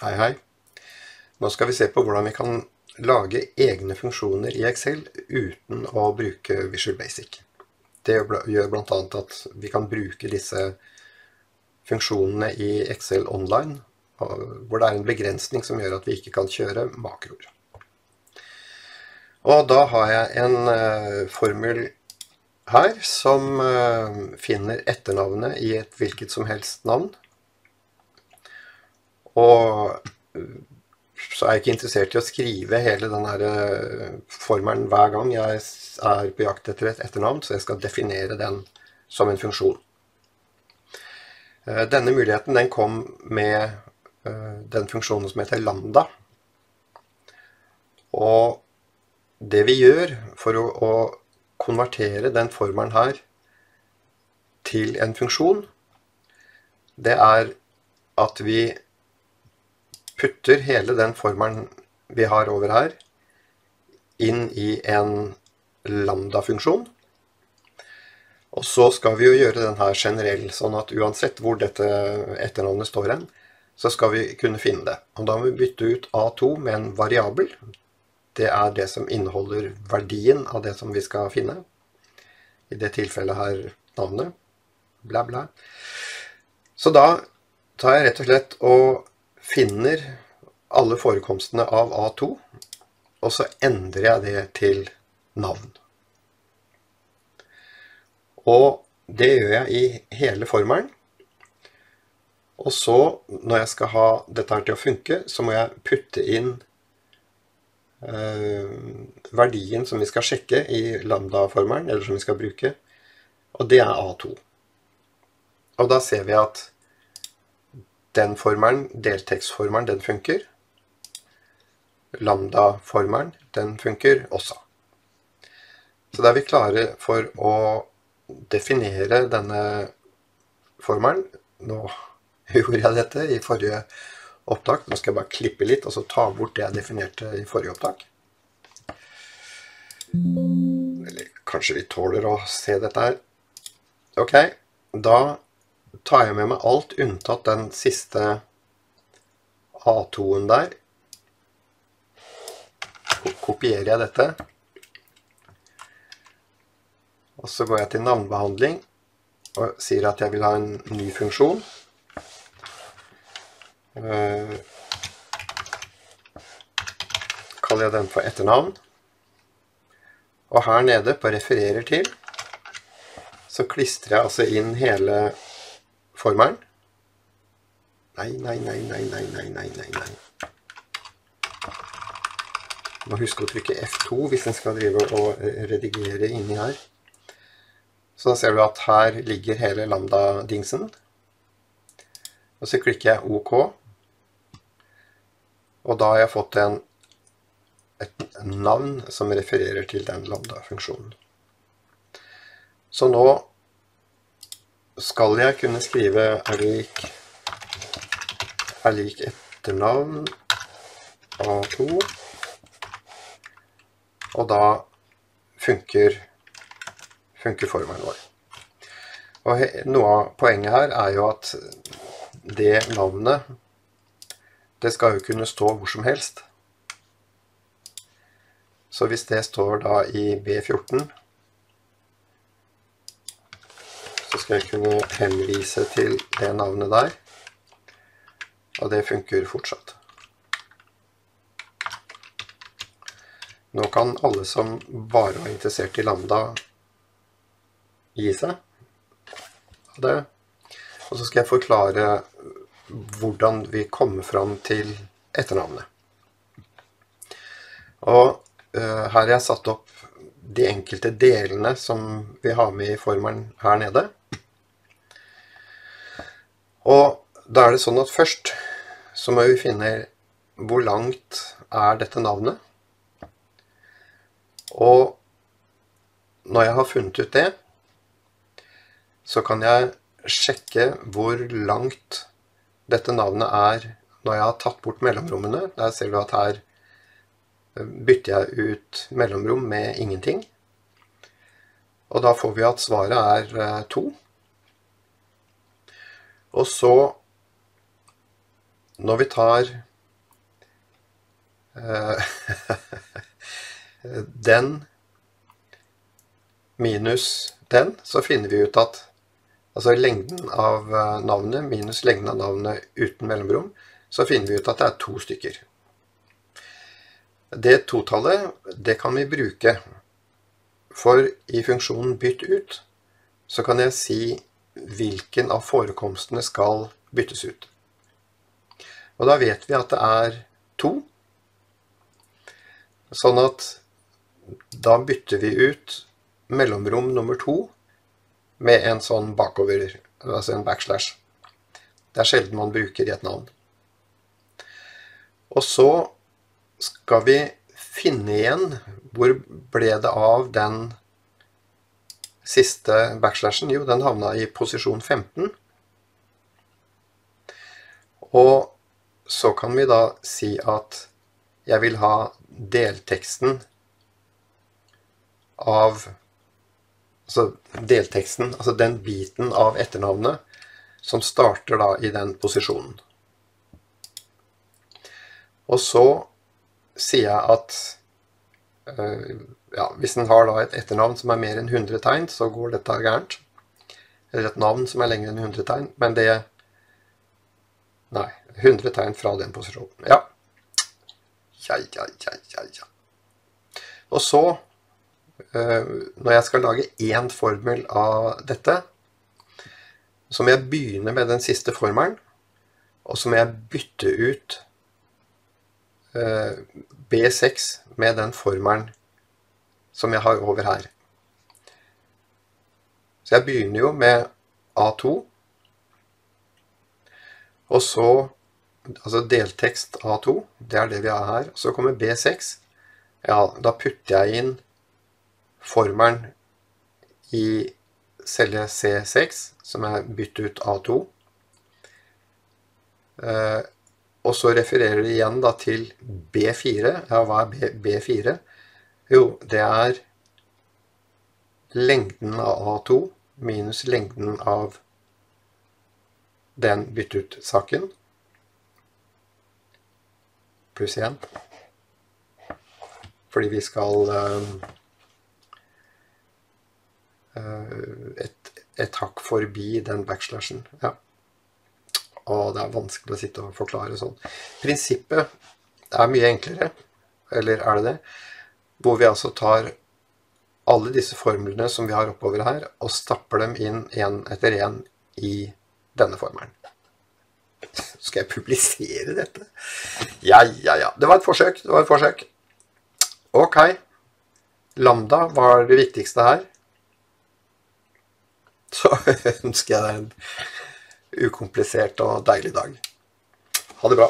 Hei, hei. Nå skal vi se på hvordan vi kan lage egne funksjoner i Excel uten å bruke Visual Basic. Det gjør bl.a. at vi kan bruke disse funksjonene i Excel online, hvor det er en begrensning som gjør at vi ikke kan kjøre makroer. Og da har jeg en uh, formel her som uh, finner etternavnet i et hvilket som helst navn. Og uh, så er jeg ikke interessert i å skrive hele den her formelen hver gang jeg er på jakt etter et etternavn, så jeg skal definere den som en funksjon. Denne muligheten den kom med den funksjonen som heter lambda. Og det vi gjør for å, å konvertere den formelen her til en funksjon, det er at vi putter hele den formelen vi har over her, inn i en lambda-funksjon. Og så skal vi jo gjøre den her generell, sånn at uansett hvor dette etternavnet står hen, så skal vi kunne finne det. Og da må vi bytte ut A2 med en variabel, det er det som inneholder verdien av det som vi skal finne. I det tilfellet her navnet. Bla, bla. Så da tar jeg rett og slett og finner alle forekomstene av A2, og så endrer jeg det til navn. Og det gjør jeg i hele formelen. Og så, når jeg skal ha dette her til å funke, så må jeg putte inn verdien som vi skal sjekke i lambda-formelen, eller som vi skal bruke, og det er A2. Og da ser vi at den formelen, deltekstformelen, den funker. Lambda-formelen, den funker også. Så da er vi klare for å definere denne formelen. Nå gjorde jeg dette i forrige opptak. Nå skal jeg bare klippe litt, og så ta bort det jeg definerte i forrige opptak. Eller kanskje vi tåler å se dette her. Ok, da tar jeg med meg alt unntatt den siste A2-en der. Kopierer jeg dette. Og så går jeg til navnbehandling og sier at jeg vil ha en ny funksjon. Eh, kaller jeg den for etternavn. Og her nede på 'refererer til' så klistrer jeg altså inn hele formelen. Nei, nei, nei, nei, nei, nei, nei, nei. nei. Må huske å trykke F2 hvis en skal drive og eh, redigere inni her. Så da ser du at her ligger hele lambda-dingsen. Og så klikker jeg OK. Og da har jeg fått en, et navn som refererer til den lambda-funksjonen. Så nå skal jeg kunne skrive er lik, er etternavn A2. Og da funker, funker formelen vår. Og noe av poenget her er jo at det navnet det skal jo kunne stå hvor som helst. Så hvis det står da i B14, så skal jeg kunne henvise til det navnet der. Og det funker fortsatt. Nå kan alle som bare var interessert i lambda, gi seg. Det. Og så skal jeg forklare hvordan vi kommer fram til etternavnet. Og uh, her har jeg satt opp de enkelte delene som vi har med i formelen her nede. Og da er det sånn at først så må vi finne hvor langt er dette navnet. Og når jeg har funnet ut det, så kan jeg sjekke hvor langt dette navnet er når jeg har tatt bort mellomrommene. Der ser du at her eh, bytter jeg ut mellomrom med ingenting. Og da får vi at svaret er 2. Eh, Og så, når vi tar eh, den minus den, så finner vi ut at altså lengden av eh, navnet minus lengden av navnet uten mellomrom, så finner vi ut at det er to stykker. Det totallet, det kan vi bruke. For i funksjonen bytt ut, så kan jeg si hvilken av forekomstene skal byttes ut. Og da vet vi at det er to. Sånn at da bytter vi ut mellomrom nummer to med en sånn bakover, altså en backslash. Det er sjelden man bruker i et navn. Og så skal vi finne igjen hvor ble det av den siste backslashen? Jo, den havna i posisjon 15. Og så kan vi da si at jeg vil ha delteksten av Altså delteksten, altså den biten av etternavnet som starter da i den posisjonen. Og så sier jeg at uh, ja, hvis en har da et etternavn som er mer enn 100 tegn, så går dette gærent. Eller et navn som er lengre enn 100 tegn. Men det Nei. 100 tegn fra den posisjonen. Ja. Ja, ja, ja, ja, ja. Og så, eh, når jeg skal lage én formel av dette, så må jeg begynne med den siste formelen, og så må jeg bytte ut eh, B6 med den formelen som jeg har over her. Så jeg begynner jo med A2, og så altså deltekst A2, det er det vi har her. Så kommer B6. Ja, da putter jeg inn formelen i celle C6, som er bytt ut A2. Eh, og så refererer det igjen da til B4. Ja, hva er B4? Jo, det er lengden av A2 minus lengden av den bytt ut-saken. Pluss 1. Fordi vi skal uh, et, et hakk forbi den backslashen. Ja. Og det er vanskelig å sitte og forklare sånn. Prinsippet er mye enklere. Eller er det det? hvor vi altså tar alle disse formlene som vi har oppover her, og stapper dem inn én etter én i denne formelen. Skal jeg publisere dette? Ja, ja, ja. Det var et forsøk. Det var et forsøk. Ok. Lambda var det viktigste her. Så ønsker jeg deg en ukomplisert og deilig dag. Ha det bra.